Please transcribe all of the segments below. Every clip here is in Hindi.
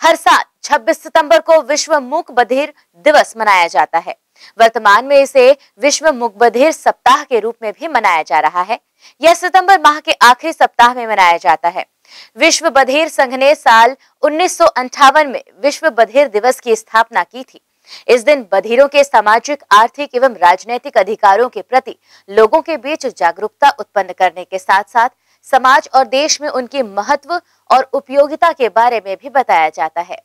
हर साल 26 सितंबर को विश्व मूक बधिर दिवस मनाया जाता है। वर्तमान में इसे विश्व मूक बधिर सप्ताह के रूप में भी मनाया जा रहा है। यह सितंबर माह के आखिरी सप्ताह में मनाया जाता है। विश्व बधिर संघ ने साल उन्नीस में विश्व बधिर दिवस की स्थापना की थी। इस दिन बधिरों के सामाजिक, आर्थिक एवं राजनैतिक अधिकारों के प्रति लोगों के बीच जागरूकता उत्पन्न करने के साथ साथ समाज और देश में उनकी महत्व और उपयोगिता के बारे में भी बताया जाता है।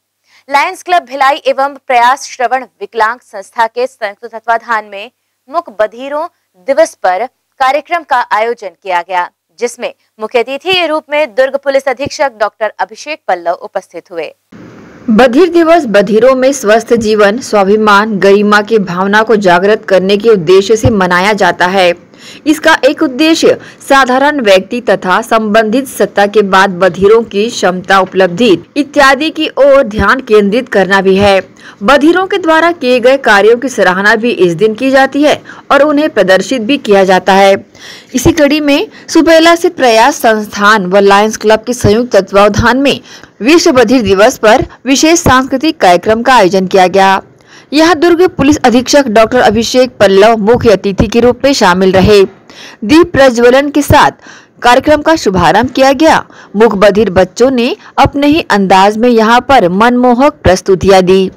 लायंस क्लब भिलाई एवं प्रयास श्रवण विकलांग संस्था के संयुक्त तत्वाधान में मुख बधिरों दिवस पर कार्यक्रम का आयोजन किया गया, जिसमें मुख्य अतिथि के रूप में दुर्ग पुलिस अधीक्षक डॉक्टर अभिषेक पल्लव उपस्थित हुए। बधिर दिवस बधिरों में स्वस्थ जीवन, स्वाभिमान, गरिमा की भावना को जागृत करने के उद्देश्य से मनाया जाता है। इसका एक उद्देश्य साधारण व्यक्ति तथा संबंधित सत्ता के बाद बधिरों की क्षमता उपलब्धि इत्यादि की ओर ध्यान केंद्रित करना भी है। बधिरों के द्वारा किए गए कार्यों की सराहना भी इस दिन की जाती है और उन्हें प्रदर्शित भी किया जाता है। इसी कड़ी में सुबेला से प्रयास संस्थान व लायंस क्लब के संयुक्त तत्वावधान में विश्व बधिर दिवस पर विशेष सांस्कृतिक कार्यक्रम का आयोजन किया गया। यहाँ दुर्ग पुलिस अधीक्षक डॉक्टर अभिषेक पल्लव मुख्य अतिथि के रूप में शामिल रहे। दीप प्रज्वलन के साथ कार्यक्रम का शुभारंभ किया गया। मुख बधिर बच्चों ने अपने ही अंदाज में यहाँ पर मनमोहक प्रस्तुतियाँ दी।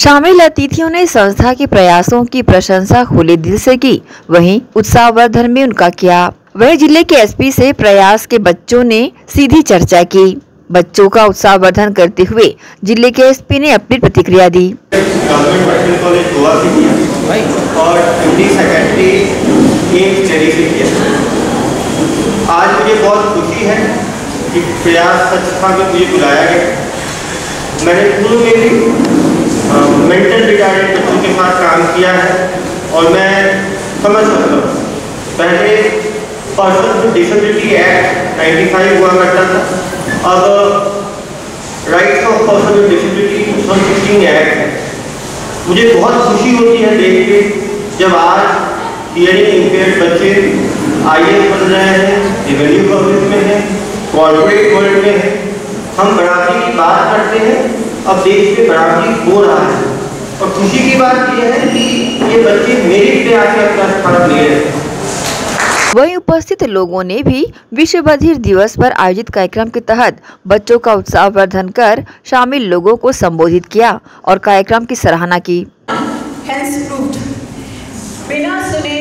शामिल अतिथियों ने संस्था के प्रयासों की प्रशंसा खुले दिल से की। वहीं उत्साहवर्धन में उनका किया। वहीं ज़िले के एसपी से प्रयास के बच्चों ने सीधी चर्चा की। बच्चों का उत्साहवर्धन करते हुए ज़िले के एसपी ने अपनी प्रतिक्रिया दी। आज मुझे बहुत खुशी है कि प्रयास संस्था में मुझे बुलाया गया। मैंने पूर्व में भी मेंटल रिटायर्ड बच्चों के साथ काम किया है और मैं समझ सकता हूँ। पहले पर्सन डिसेबिलिटी एक्ट 95 हुआ करता था, अब rights of person disability 2016 act है। मुझे बहुत खुशी होती है देख के जब आज हियरिंग इम्पेयर बच्चे आई एस बन रहे हैं रेवेन्यू पब्लिक में हैं कॉर्पोरेट वर्ल्ड में हैं, हम बराबरी की बात करते हैं अब देश में बराबरी हो रहा है। और खुशी की बात यह है कि ये बच्चे मेरे प्रयास से अपना स्थान ले रहे हैं। वहीं उपस्थित लोगों ने भी विश्व बधिर दिवस पर आयोजित कार्यक्रम के तहत बच्चों का उत्साहवर्धन कर शामिल लोगों को संबोधित किया और कार्यक्रम की सराहना की। बिना सुने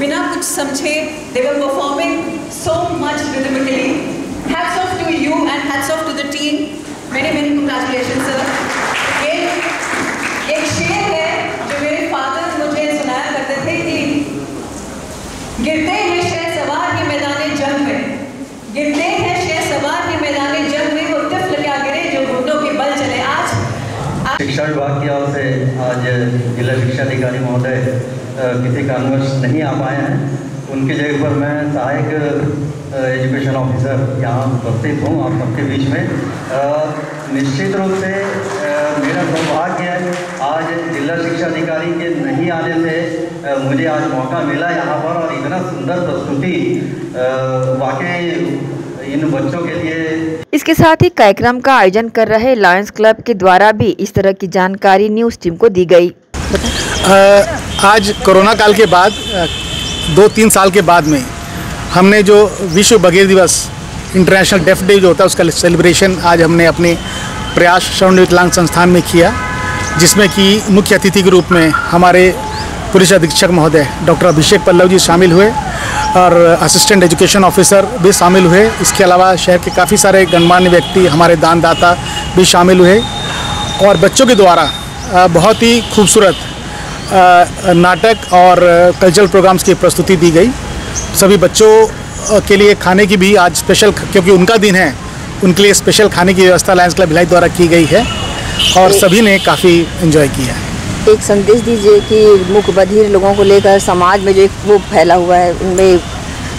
बिना कुछ समझे off to you and hats off to the team. Many many congratulations, sir. ये एक शेर है जो मेरे फादर मुझे सुनाया करते थे कि गिरते हैं शह सवार के मैदान जंग में। गिरते हैं शह सवार के मैदान जंग में वो तिफल क्या गिरे जो घुटनों के बल चले। आज शिक्षा विभाग की ओर से आज जिला शिक्षा अधिकारी महोदय किसी कारणवश नहीं आ पाए हैं। उनकी जगह पर मैं सहायक एजुकेशन ऑफिसर यहाँ उपस्थित हूँ आप सबके बीच में। निश्चित रूप से मेरा सौभाग्य है आज जिला शिक्षा अधिकारी के नहीं आने से मुझे आज मौका मिला यहाँ पर और इतना सुंदर प्रस्तुति वाकई इन बच्चों के लिए। इसके साथ ही कार्यक्रम का आयोजन कर रहे लायंस क्लब के द्वारा भी इस तरह की जानकारी न्यूज़ टीम को दी गई। आज कोरोना काल के बाद दो तीन साल के बाद में हमने जो विश्व बघेर दिवस इंटरनेशनल डेफ डे जो होता है, उसका सेलिब्रेशन आज हमने अपने प्रयास श्रवण विकलांग संस्थान में किया, जिसमें कि मुख्य अतिथि के रूप में हमारे पुलिस अधीक्षक महोदय डॉक्टर अभिषेक पल्लव जी शामिल हुए और असिस्टेंट एजुकेशन ऑफिसर भी शामिल हुए। इसके अलावा शहर के काफ़ी सारे गणमान्य व्यक्ति, हमारे दानदाता भी शामिल हुए और बच्चों के द्वारा बहुत ही खूबसूरत नाटक और कल्चरल प्रोग्राम्स की प्रस्तुति दी गई। सभी बच्चों के लिए खाने की भी आज स्पेशल क्योंकि उनका दिन है उनके लिए स्पेशल खाने की व्यवस्था लायंस क्लब भिलाई द्वारा की गई है और सभी ने काफ़ी इन्जॉय किया एक संदेश दीजिए कि मुख बधिर लोगों को लेकर समाज में जो एक वो फैला हुआ है उनमें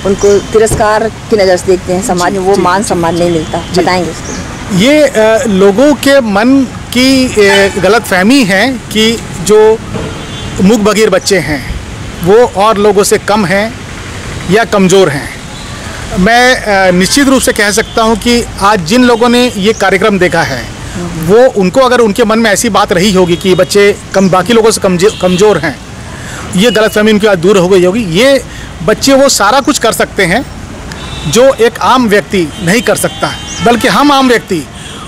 उनको तिरस्कार की नज़र से देखते हैं समाज में वो मान सम्मान नहीं मिलता बताएँगे उसको। ये लोगों के मन की गलत फहमी है कि जो मुख बगीर बच्चे हैं, वो और लोगों से कम हैं या कमज़ोर हैं। मैं निश्चित रूप से कह सकता हूँ कि आज जिन लोगों ने ये कार्यक्रम देखा है, वो उनको अगर उनके मन में ऐसी बात रही होगी कि बच्चे कम, बाकी लोगों से कमज़ोर हैं, ये गलत फहमी उनकी आज दूर हो गई होगी, ये बच्चे वो सारा कुछ कर सकते हैं जो एक आम व्यक्ति नहीं कर सकता, बल्कि हम आम व्यक्ति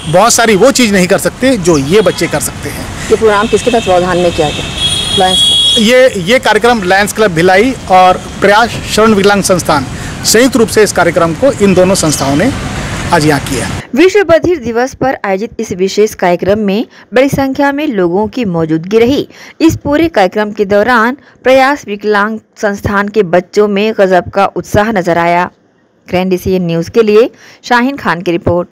बहुत सारी वो चीज़ नहीं कर सकते जो ये बच्चे कर सकते हैं। ये प्रोग्राम किसके तत्वावधान में किया गया? ये ये कार्यक्रम लायंस क्लब भिलाई और प्रयास श्रवण विकलांग संस्थान संयुक्त रूप से इस कार्यक्रम को इन दोनों संस्थाओं ने आज यहाँ किया विश्व बधिर दिवस पर आयोजित इस विशेष कार्यक्रम में बड़ी संख्या में लोगों की मौजूदगी रही। इस पूरे कार्यक्रम के दौरान प्रयास विकलांग संस्थान के बच्चों में गजब का उत्साह नज़र आया। ग्रैंड न्यूज़ के लिए शाहीन खान की रिपोर्ट।